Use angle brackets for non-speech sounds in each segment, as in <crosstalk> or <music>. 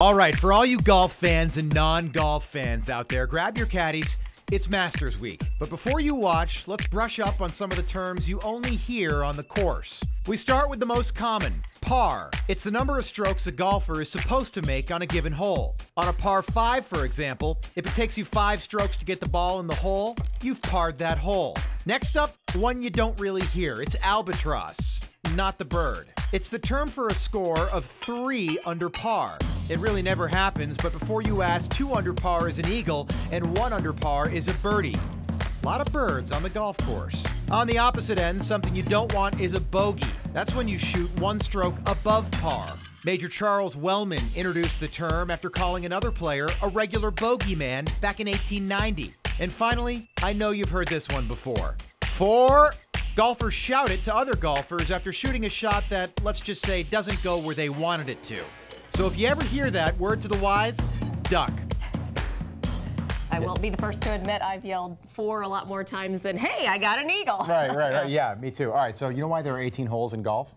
All right, for all you golf fans and non golf fans out there, grab your caddies. It's Masters Week. But before you watch, let's brush up on some of the terms you only hear on the course. We start with the most common par. It's the number of strokes a golfer is supposed to make on a given hole. On a par 5, for example, if it takes you 5 strokes to get the ball in the hole, you've parred that hole. Next up, one you don't really hear it's albatross, not the bird. It's the term for a score of 3 under par. It really never happens, but before you ask, 2 under par is an eagle and 1 under par is a birdie. A lot of birds on the golf course. On the opposite end, something you don't want is a bogey. That's when you shoot one stroke above par. Major Charles Wellman introduced the term after calling another player a regular bogeyman back in 1890. And finally, I know you've heard this one before. Fore. Golfers shout it to other golfers after shooting a shot that, let's just say, doesn't go where they wanted it to. So if you ever hear that, word to the wise, duck. I won't be the first to admit I've yelled fore a lot more times than, hey, I got an eagle. Right, right, right. <laughs> Yeah, me too. All right, so you know why there are 18 holes in golf?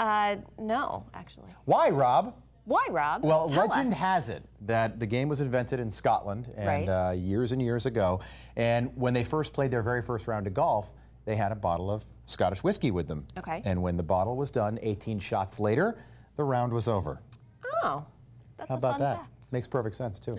Uh, no, actually. Why, Rob? Why, Rob? Well, Tell legend us. has it that the game was invented in Scotland and Right. uh, years and years ago. And when they first played their very first round of golf, they had a bottle of Scottish whiskey with them. Okay. And when the bottle was done, 18 shots later, the round was over. Oh, that's How about that? fact. Makes perfect sense, too.